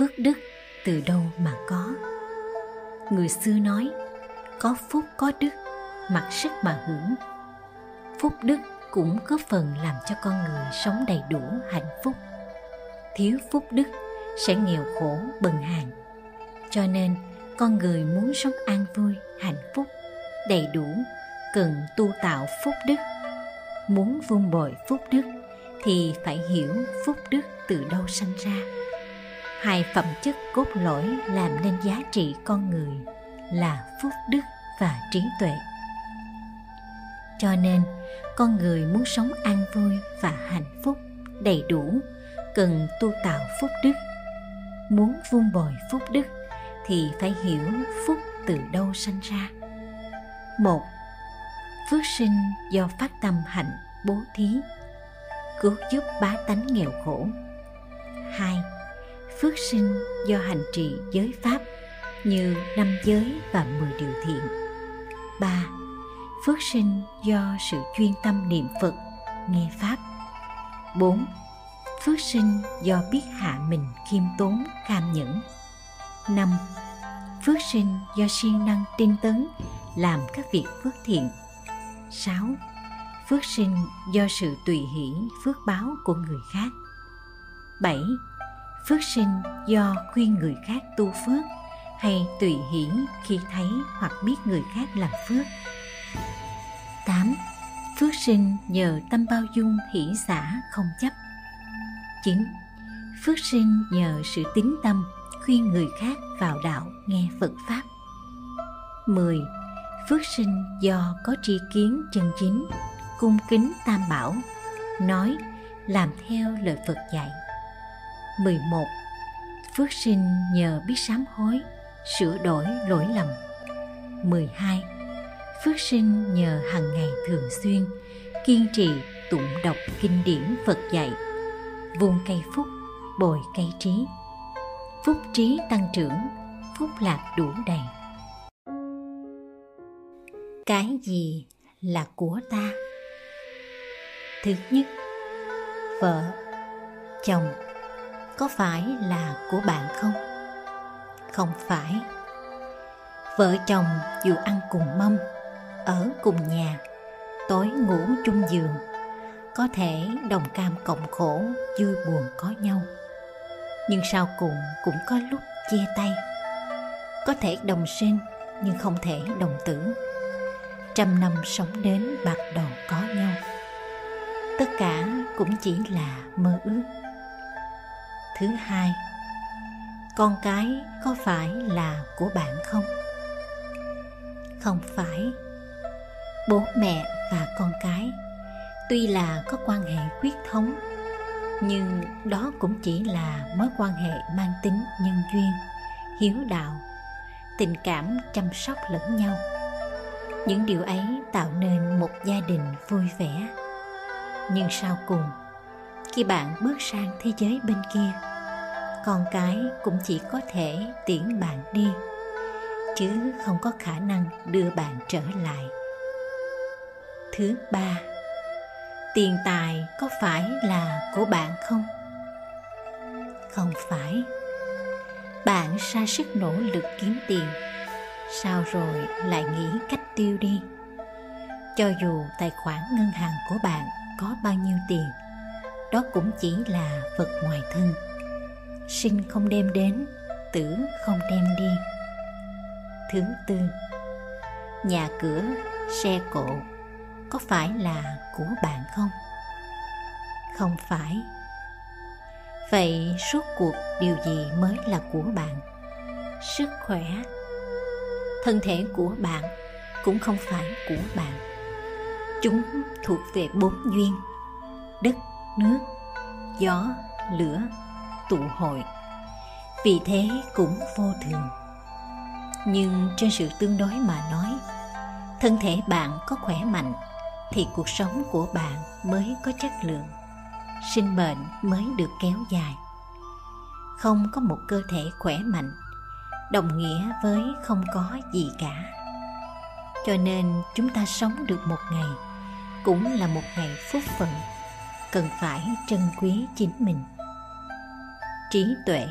phước đức từ đâu mà có. Người xưa nói, có phúc có đức, mặc sức mà hưởng. Phúc đức cũng có phần làm cho con người sống đầy đủ hạnh phúc. Thiếu phúc đức sẽ nghèo khổ bần hàn cho nên, con người muốn sống an vui, hạnh phúc, đầy đủ, cần tu tạo phúc đức. Muốn vun bồi phúc đức thì phải hiểu phúc đức từ đâu sanh ra hai phẩm chất cốt lõi làm nên giá trị con người là phúc đức và trí tuệ. Cho nên, con người muốn sống an vui và hạnh phúc đầy đủ, cần tu tạo phúc đức. Muốn vun bồi phúc đức thì phải hiểu phúc từ đâu sanh ra. Một, phước sinh do phát tâm hạnh bố thí, cứu giúp bá tánh nghèo khổ. Hai phước sinh do hành trì giới pháp như năm giới và mười điều thiện ba, phước sinh do sự chuyên tâm niệm phật, nghe pháp bốn, phước sinh do biết hạ mình khiêm tốn cam nhẫn năm, phước sinh do siêng năng tinh tấn, làm các việc phước thiện 6. Phước sinh do sự tùy hỷ, phước báo của người khác 7. Phước sinh do khuyên người khác tu phước hay tùy hỷ khi thấy hoặc biết người khác làm phước 8. Phước sinh nhờ tâm bao dung hỷ xả không chấp 9. Phước sinh nhờ sự tín tâm khuyên người khác vào đạo nghe Phật Pháp 10. Phước sinh do có tri kiến chân chính, cung kính tam bảo, nói làm theo lời Phật dạy 11. Phước sinh nhờ biết sám hối, sửa đổi lỗi lầm. 12. Phước sinh nhờ hàng ngày thường xuyên, kiên trì, tụng đọc kinh điển Phật dạy. Vun cây phúc, bồi cây trí. Phúc trí tăng trưởng, phúc lạc đủ đầy. Cái gì là của ta? Thứ nhất, vợ, chồng có phải là của bạn không? Không phải. Vợ chồng dù ăn cùng mâm, ở cùng nhà, tối ngủ chung giường, có thể đồng cam cộng khổ, vui buồn có nhau. Nhưng sau cùng cũng có lúc chia tay. Có thể đồng sinh nhưng không thể đồng tử. Trăm năm sống đến bạc đầu có nhau. Tất cả cũng chỉ là mơ ước thứ hai. Con cái có phải là của bạn không? Không phải. Bố mẹ và con cái tuy là có quan hệ huyết thống, nhưng đó cũng chỉ là mối quan hệ mang tính nhân duyên, hiếu đạo, tình cảm chăm sóc lẫn nhau. Những điều ấy tạo nên một gia đình vui vẻ. Nhưng sau cùng khi bạn bước sang thế giới bên kia. Con cái cũng chỉ có thể tiễn bạn đi, chứ không có khả năng đưa bạn trở lại. Thứ ba, tiền tài có phải là của bạn không? Không phải. Bạn ra sức nỗ lực kiếm tiền, sao rồi lại nghĩ cách tiêu đi? Cho dù tài khoản ngân hàng của bạn có bao nhiêu tiền đó cũng chỉ là vật ngoài thân. Sinh không đem đến, tử không đem đi. Thứ tư, nhà cửa, xe cộ, có phải là của bạn không? Không phải. Vậy suốt cuộc điều gì mới là của bạn? Sức khỏe. Thân thể của bạn cũng không phải của bạn. Chúng thuộc về bốn duyên đất nước, gió, lửa, tụ hội. Vì thế cũng vô thường. Nhưng trên sự tương đối mà nói, thân thể bạn có khỏe mạnh thì cuộc sống của bạn mới có chất lượng, sinh mệnh mới được kéo dài. Không có một cơ thể khỏe mạnh, đồng nghĩa với không có gì cả. Cho nên chúng ta sống được một ngày cũng là một ngày phúc phận cần phải trân quý chính mình. Trí tuệ,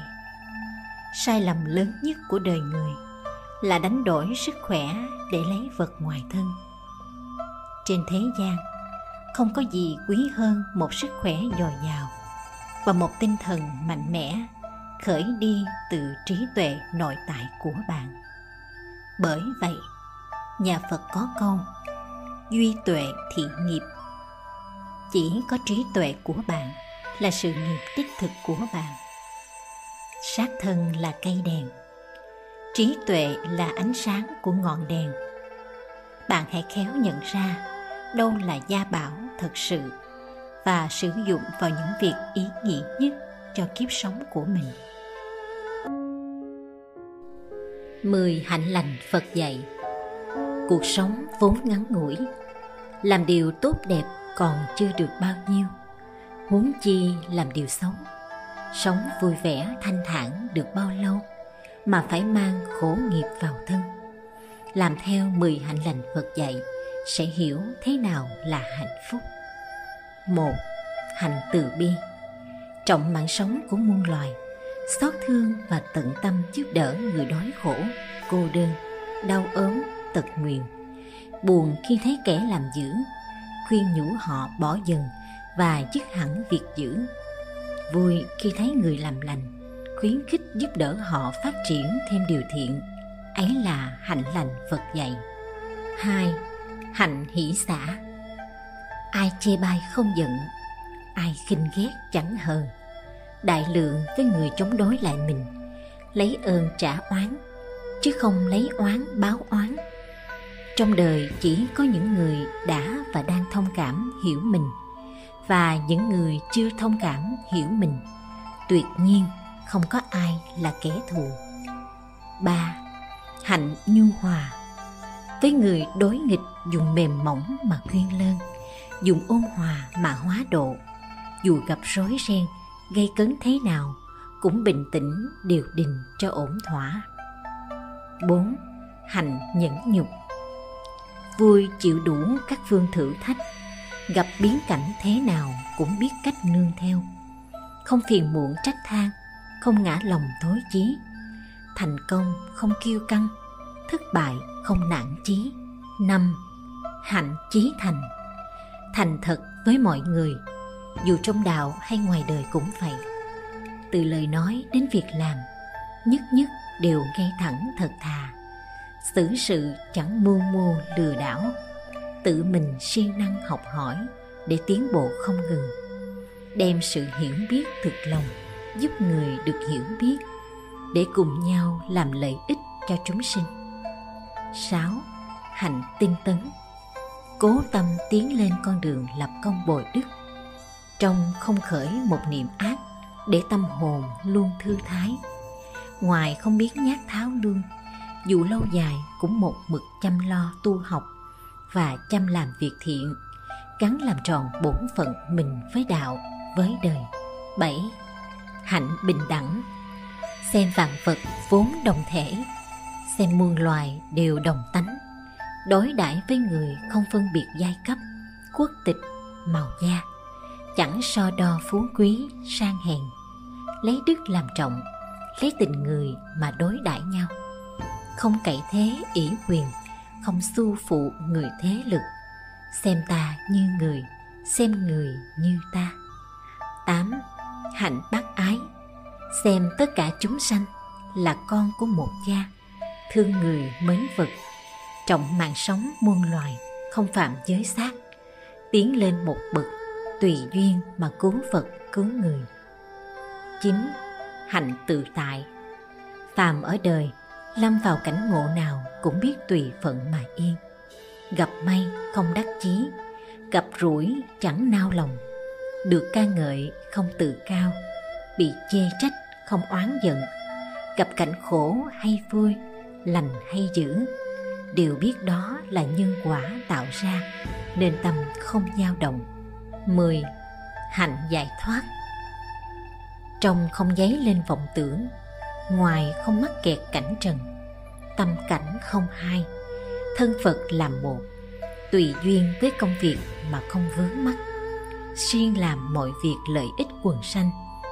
sai lầm lớn nhất của đời người là đánh đổi sức khỏe để lấy vật ngoài thân. Trên thế gian, không có gì quý hơn một sức khỏe dồi dào và một tinh thần mạnh mẽ khởi đi từ trí tuệ nội tại của bạn. Bởi vậy, nhà phật có câu, duy tuệ thị nghiệp chỉ có trí tuệ của bạn là sự nghiệp đích thực của bạn sát thân là cây đèn, trí tuệ là ánh sáng của ngọn đèn bạn hãy khéo nhận ra đâu là gia bảo thật sự và sử dụng vào những việc ý nghĩa nhất cho kiếp sống của mình. 10 hạnh lành Phật dạy, Cuộc sống vốn ngắn ngủi, Làm điều tốt đẹp còn chưa được bao nhiêu. Huống chi làm điều xấu, Sống vui vẻ thanh thản được bao lâu Mà phải mang khổ nghiệp vào thân. Làm theo 10 hạnh lành Phật dạy, Sẽ hiểu thế nào là hạnh phúc. Một hạnh từ bi. Trọng mạng sống của muôn loài, xót thương và tận tâm giúp đỡ người đói khổ, cô đơn, đau ốm, tật nguyền. Buồn khi thấy kẻ làm dữ khuyên nhủ họ bỏ dần và dứt hẳn việc dữ vui khi thấy người làm lành, khuyến khích giúp đỡ họ phát triển thêm điều thiện. Ấy là hạnh lành phật dạy. Hai, hạnh hỷ xã ai chê bai không giận, ai khinh ghét chẳng hờn đại lượng với người chống đối lại mình, lấy ơn trả oán, chứ không lấy oán báo oán trong đời chỉ có những người đã và đang thông cảm hiểu mình, và những người chưa thông cảm hiểu mình, tuyệt nhiên không có ai là kẻ thù. Ba, hạnh nhu hòa. Với người đối nghịch dùng mềm mỏng mà khuyên lơn, dùng ôn hòa mà hóa độ, dù gặp rối ren, gây cấn thế nào cũng bình tĩnh, điều đình cho ổn thỏa. 4. Hành nhẫn nhục. Vui chịu đủ các phương thử thách. Gặp biến cảnh thế nào cũng biết cách nương theo. Không phiền muộn trách than, Không ngã lòng thối chí. Thành công không kiêu căng, Thất bại không nản chí. Năm, Hạnh chí thành. Thành thật với mọi người, dù trong đạo hay ngoài đời cũng vậy. Từ lời nói đến việc làm, nhất nhất đều ngay thẳng thật thà xử sự chẳng mưu mô lừa đảo. Tự mình siêng năng học hỏi để tiến bộ không ngừng. Đem sự hiểu biết thực lòng giúp người được hiểu biết để cùng nhau làm lợi ích cho chúng sinh. 6. Hạnh tinh tấn. Cố tâm tiến lên con đường lập công bồi đức. Trong không khởi một niệm ác để tâm hồn luôn thư thái. Ngoài không biết nhát tháo lương dù lâu dài cũng một mực chăm lo tu học và chăm làm việc thiện, gắn làm tròn bổn phận mình với đạo, với đời. Bảy, hạnh bình đẳng. Xem vạn vật vốn đồng thể, xem muôn loài đều đồng tánh. Đối đãi với người không phân biệt giai cấp, quốc tịch, màu da, chẳng so đo phú quý, sang hèn. Lấy đức làm trọng, lấy tình người mà đối đãi nhau không cậy thế ỷ quyền không xu phụ người thế lực. Xem ta như người xem người như ta. Tám Hạnh bác ái. Xem tất cả chúng sanh là con của một cha Thương người mến vật. Trọng mạng sống muôn loài không phạm giới xác tiến lên một bậc tùy duyên mà cứu vật cứu người. Chín, hạnh tự tại. Phàm ở đời lâm vào cảnh ngộ nào cũng biết tùy phận mà yên. Gặp may không đắc chí, gặp rủi chẳng nao lòng. Được ca ngợi không tự cao, bị chê trách không oán giận. Gặp cảnh khổ hay vui, lành hay dữ, đều biết đó là nhân quả tạo ra, nên tâm không dao động. 10. Hạnh giải thoát. Trong không giấy lên vọng tưởng Ngoài không mắc kẹt cảnh trần, Tâm cảnh không hai, Thân Phật làm một, Tùy duyên với công việc mà không vướng mắc. Siêng làm mọi việc lợi ích quần sanh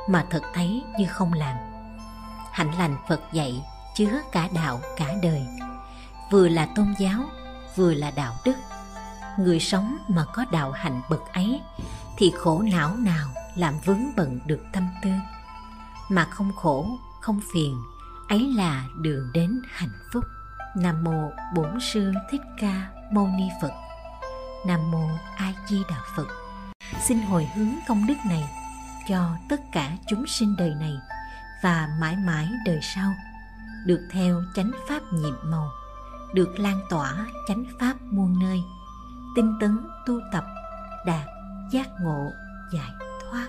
Mà thật thấy như không làm. Hạnh lành phật dạy chứa cả đạo cả đời, vừa là tôn giáo, vừa là đạo đức. Người sống mà có đạo hạnh bậc ấy thì khổ não nào làm vướng bận được tâm tư. Mà không khổ không phiền, ấy là đường đến hạnh phúc. Nam mô bổn sư thích ca mâu ni phật. Nam mô a di đà phật. Xin hồi hướng công đức này cho tất cả chúng sinh đời này và mãi mãi đời sau, được theo chánh pháp nhiệm màu, được lan tỏa chánh pháp muôn nơi, tinh tấn tu tập, đạt giác ngộ, giải thoát.